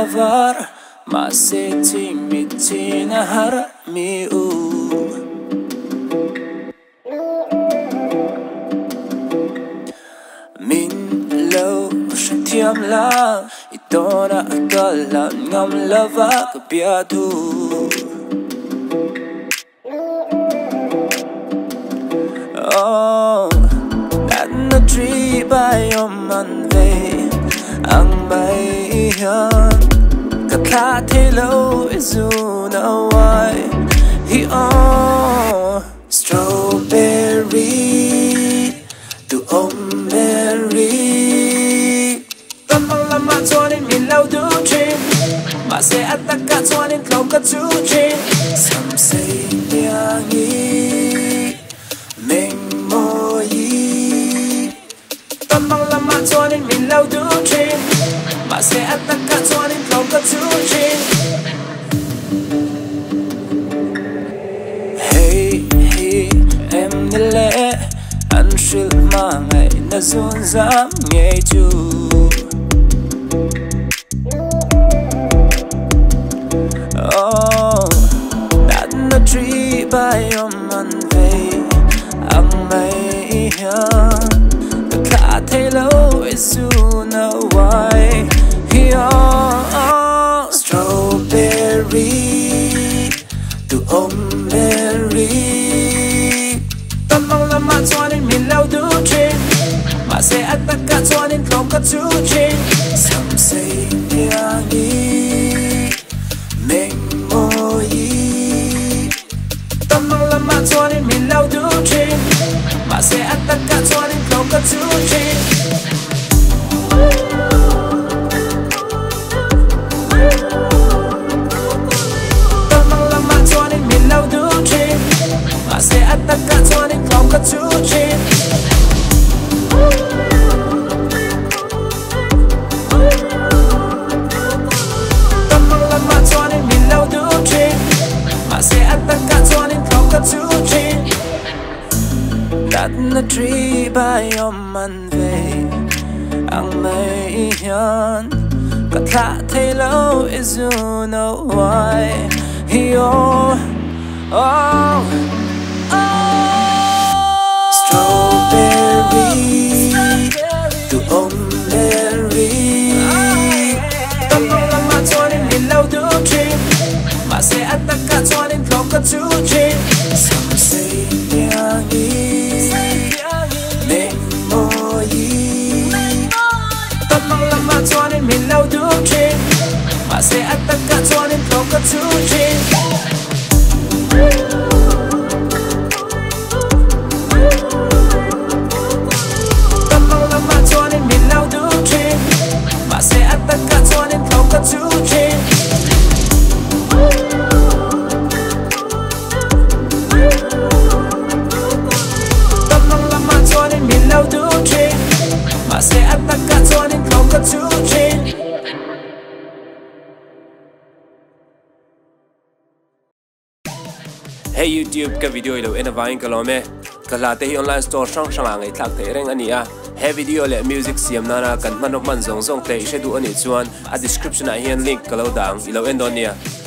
avar maseti mitin har mi u min lo shtiam la itona atala ngam lava kapiatu oh. Kakatilo is una why he on strawberry to lâu Tamang lama Mà sẽ du tất cả cho nên tuanin có chú tu chin. xây say niyangi. mình môi tâm bằng làm mà cho nên mình lâu đủ trên mà sẽ ăn tất cả cho nên got to dream hey hey em nhớ lẽ anh sự mà ngày nó run dám nghe chú. Oh, that the tree by your man ang may lâu, Nagkatalo isu na why nagkatuanin tlong ka tu chin Some say niyangi Meng moyi Tamang laman tuanin milaw du chin Mase at nagkatuanin tlong ka tu chin Tamang laman tuanin milaw du chin Mase at nagkatuanin tlong ka tu chin Tamang That na tree by your manve Ang may iyan Katla lâu is you know why Yo Oh. Oh. Strawberry. To omberry Tamang lang matuanin nilaw du chin Mase at nagkatuanin tlong ka tu chin Some matuanin milaw du chin Mase at nagkatuanin tlong ka tu chin Tamang lang matuanin milaw du chin Mase at nagkatuanin tlong ka tu chin Tamang lang matuanin milaw du chin tất cả cho nên không có chin hey, youtube ka video lo ena vain ka lo me ka la te hi online store sang sang ang ai thak te reng ani à. Hey he video le music siam nana kan manok man zong zong te she du ani chuan. A description a hian link ka lo dang ilo endonia